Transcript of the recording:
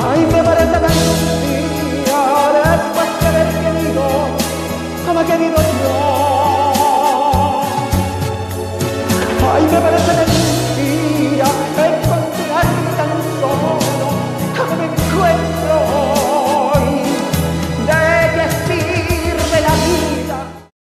Ay, me parece mentira después de haber querido, como he querido yo. Ay, me parece mentira.